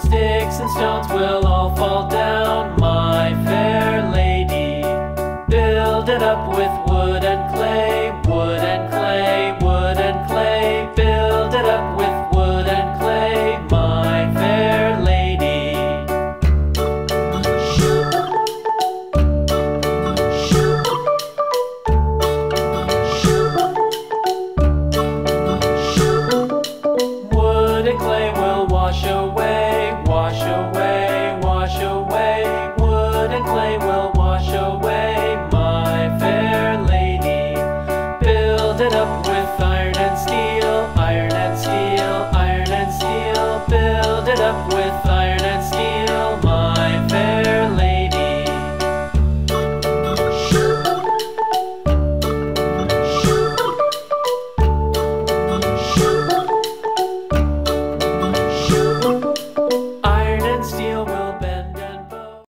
Sticks and stones will all fall down, my fair lady. Build it up with wood and clay, wood and clay, wood and clay. Build it up with wood and clay, my fair lady. Wood and clay will wash away. it up